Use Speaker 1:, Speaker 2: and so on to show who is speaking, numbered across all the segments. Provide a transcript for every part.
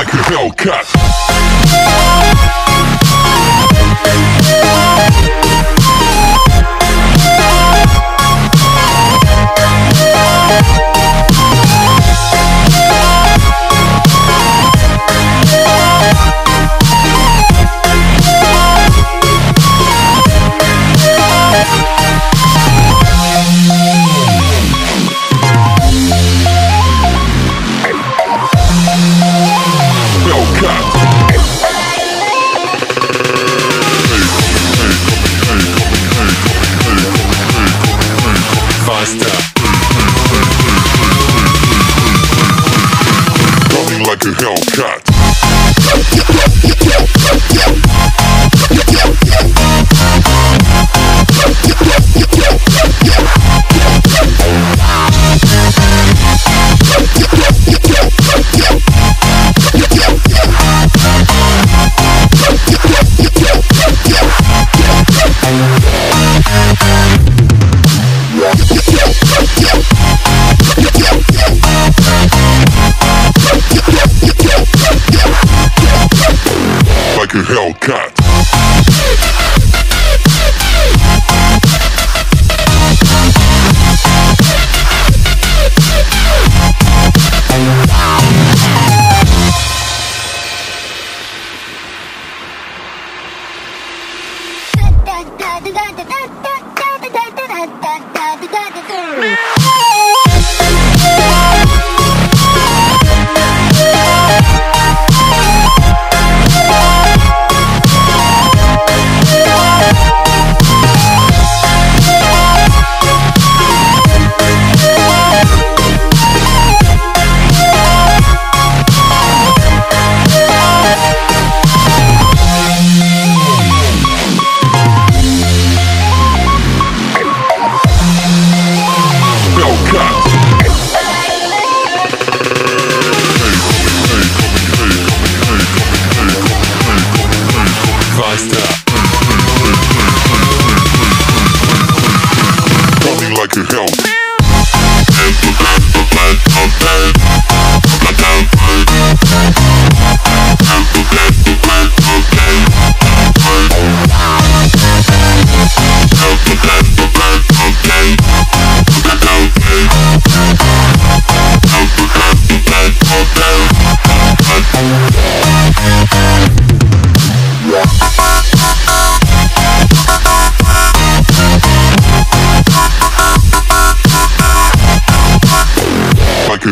Speaker 1: like a Hellcat. A Hellcat.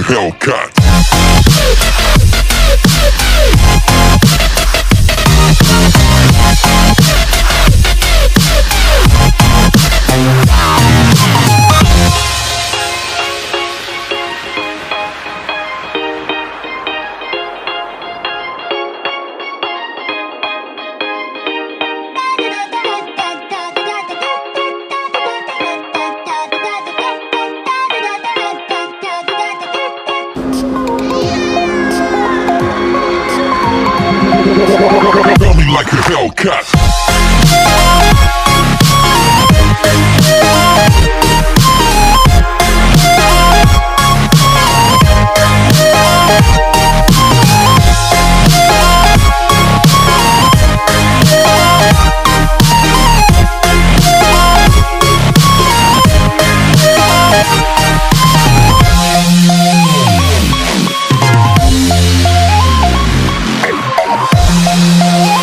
Speaker 1: Hellcat. Like a Hellcat.